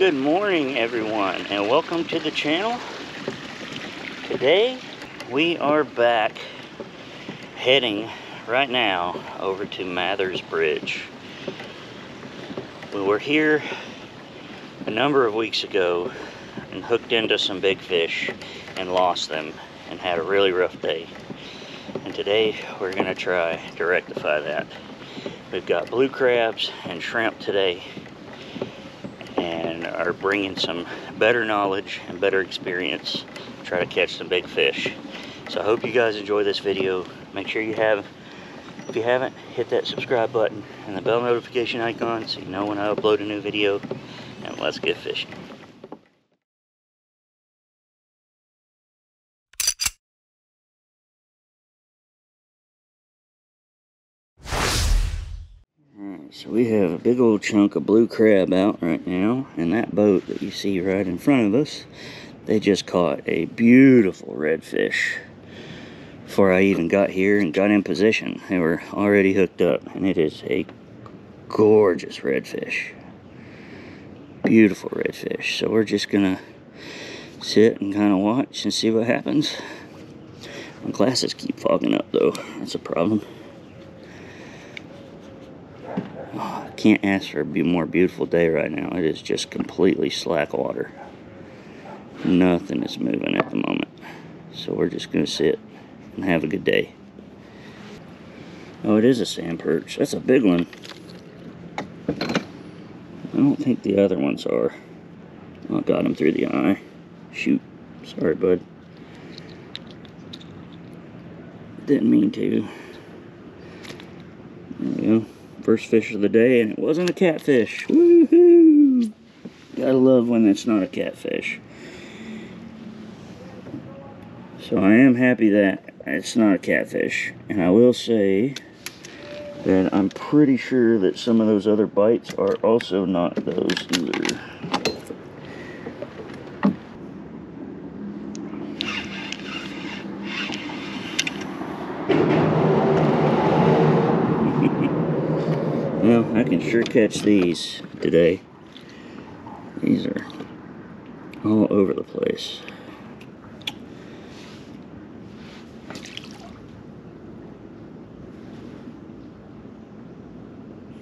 Good morning everyone and welcome to the channel. Today we are back heading right now over to Mathers Bridge. We were here a number of weeks ago and hooked into some big fish and lost them and had a really rough day. And today we're gonna try to rectify that. We've got blue crabs and shrimp today are bringing some better knowledge and better experience try to catch some big fish. So I hope you guys enjoy this video. Make sure you have, if you haven't, hit that subscribe button and the bell notification icon so you know when I upload a new video. And let's get fishing. So we have a big old chunk of blue crab out right now, and that boat that you see right in front of us, they just caught a beautiful redfish. Before I even got here and got in position, they were already hooked up, and it is a gorgeous redfish. Beautiful redfish. So we're just gonna sit and kind of watch and see what happens. My glasses keep fogging up though, that's a problem. Oh, I can't ask for a more beautiful day right now. It is just completely slack water. Nothing is moving at the moment. So we're just going to sit and have a good day. Oh, it is a sand perch. That's a big one. I don't think the other ones are. Oh, got him through the eye. Shoot. Sorry, bud. Didn't mean to. There we go. First fish of the day, and it wasn't a catfish. Woohoo! Gotta love when it's not a catfish. So I am happy that it's not a catfish. And I will say that I'm pretty sure that some of those other bites are also not those either. Well, I can sure catch these today. These are all over the place.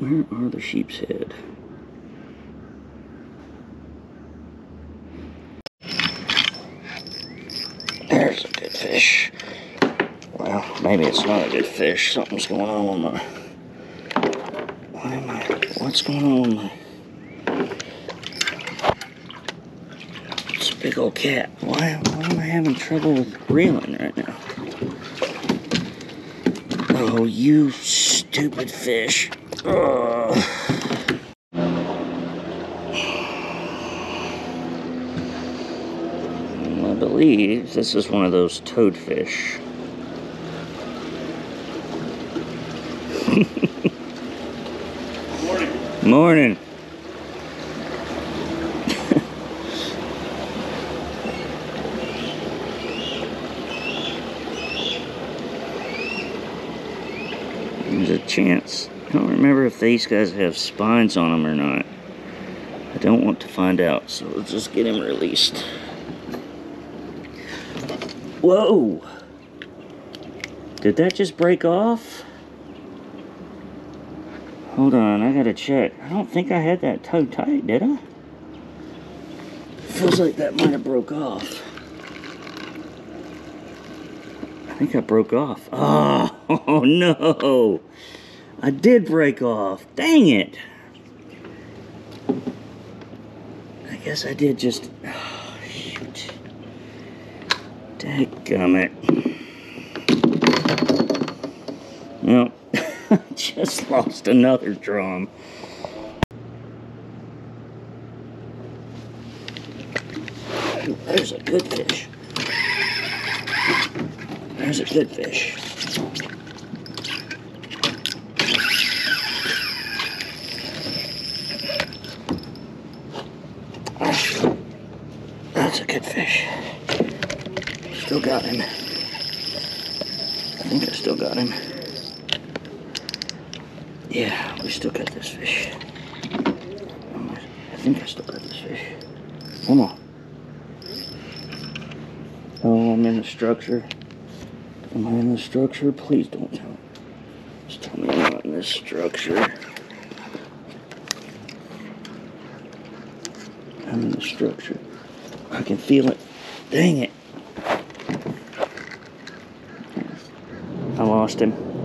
Where are the sheepshead? There's a good fish. Well, maybe it's not a good fish. Something's going on with my what's going on? It's a big old cat. Why, why am I having trouble with reeling right now? Oh, you stupid fish. Ugh. I believe this is one of those toadfish. Morning. There's a chance. I don't remember if these guys have spines on them or not. I don't want to find out, so let's just get him released. Whoa! Did that just break off? Hold on, I gotta check. I don't think I had that toe tight, did I? Feels like that might have broke off. I think I broke off. Oh, oh no! I did break off. Dang it! I guess I did just... Oh, shoot. Dadgummit. Well, just lost another drum. There's a good fish. There's a good fish. That's a good fish. Still got him. I think I still got him. Yeah, we still got this fish. I think I still got this fish. Come on. Oh, I'm in the structure. Am I in the structure? Please don't tell me. Just tell me I'm not in this structure. I'm in the structure. I can feel it. Dang it. I lost him.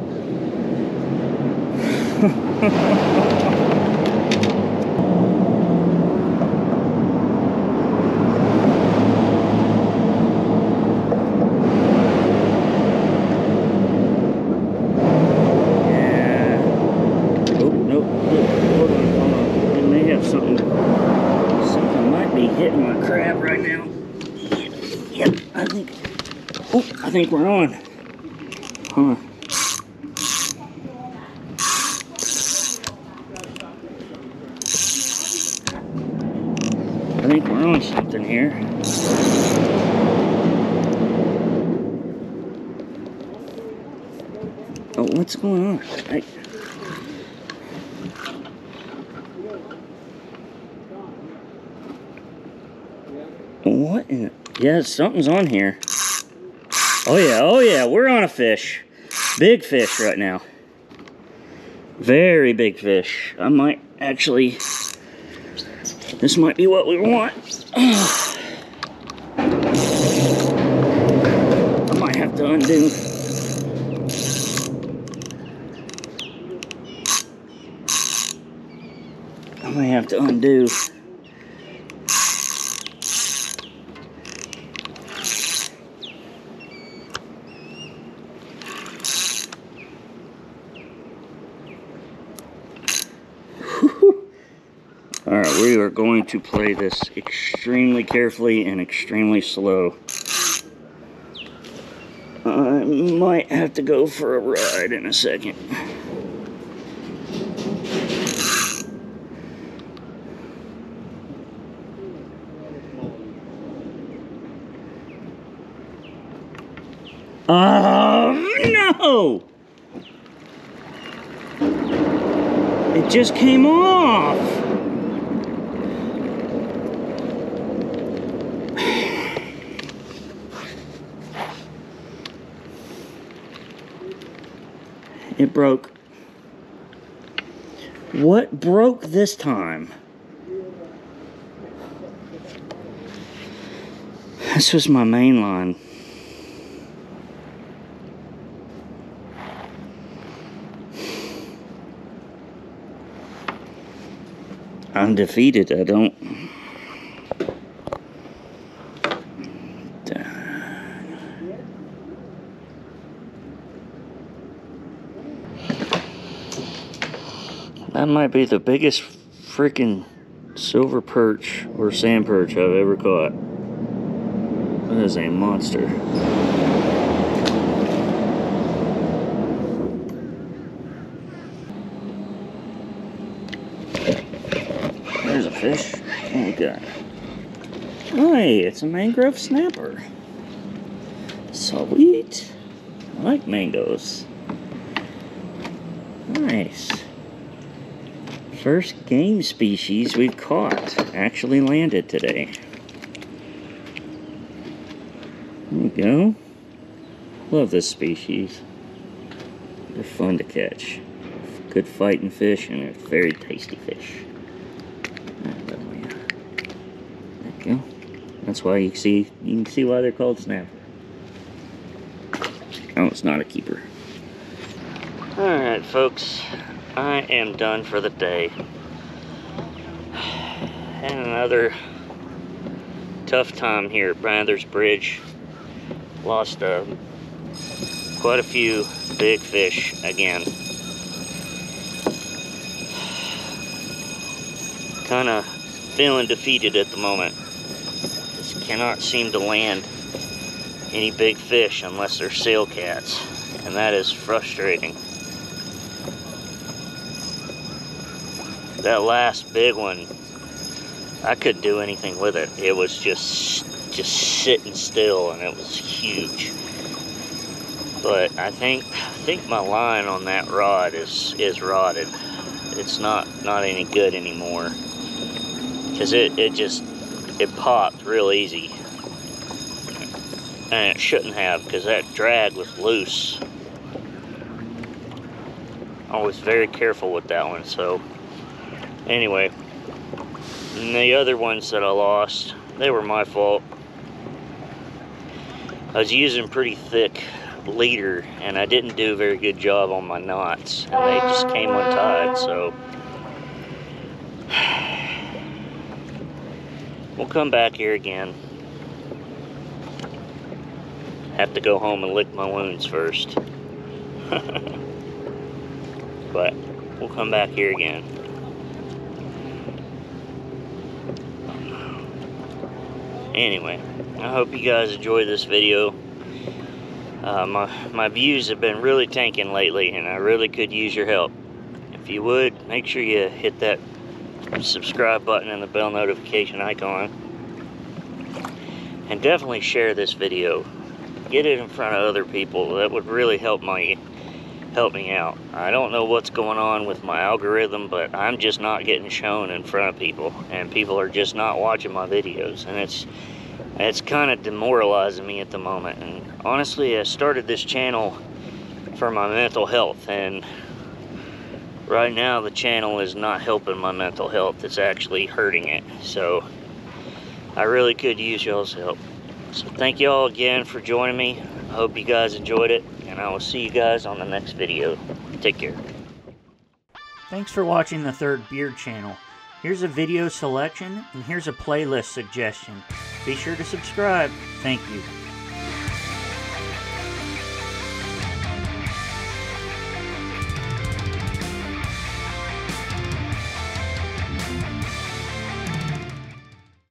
Crab right now. Yep, I think. Oh, I think we're on. Huh. Think we're on something here. Oh, what's going on? I... What in... Yeah, something's on here. Oh yeah, oh yeah, we're on a fish. Big fish right now. Very big fish. I might actually... This might be what we want. I might have to undo. I might have to undo. All right, we are going to play this extremely carefully and extremely slow. I might have to go for a ride in a second. Oh, no! It just came off. It broke. What broke this time? This was my main line. Undefeated, I don't. That might be the biggest freaking silver perch or sand perch I've ever caught. That is a monster. There's a fish. Oh god. Hey, it's a mangrove snapper. Sweet. I like mangoes. Nice. First game species we've caught actually landed today. There we go. Love this species. They're fun to catch. Good fighting fish and a very tasty fish. There go. That's why you see you can see why they're called snapper. Oh, it's not a keeper. Alright folks, I am done for the day. And another tough time here at Mathers Bridge. Lost uh, quite a few big fish again. Kind of feeling defeated at the moment. Just cannot seem to land any big fish unless they're sail cats. And that is frustrating. That last big one, I couldn't do anything with it. It was just just sitting still, and it was huge. But I think I think my line on that rod is is rotted. It's not not any good anymore because it, it just it popped real easy and it shouldn't have because that drag was loose I was very careful with that one so anyway the other ones that I lost they were my fault. I was using pretty thick leader and I didn't do a very good job on my knots and they just came untied so. We'll come back here again. Have to go home and lick my wounds first. But we'll come back here again anyway I hope you guys enjoy this video uh, my, my views have been really tanking lately, and I really could use your help. If you would, make sure you hit that subscribe button and the bell notification icon. And definitely share this video. Get it in front of other people. That would really help my help me out. I don't know what's going on with my algorithm, but I'm just not getting shown in front of people. And people are just not watching my videos. And it's it's kind of demoralizing me at the moment. And honestly, I started this channel for my mental health, and right now the channel is not helping my mental health. It's actually hurting it. So I really could use y'all's help. So thank you all again for joining me. I hope you guys enjoyed it, I will see you guys on the next video. Take care. Thanks for watching the Third Beard channel. Here's a video selection, and here's a playlist suggestion. Be sure to subscribe. Thank you.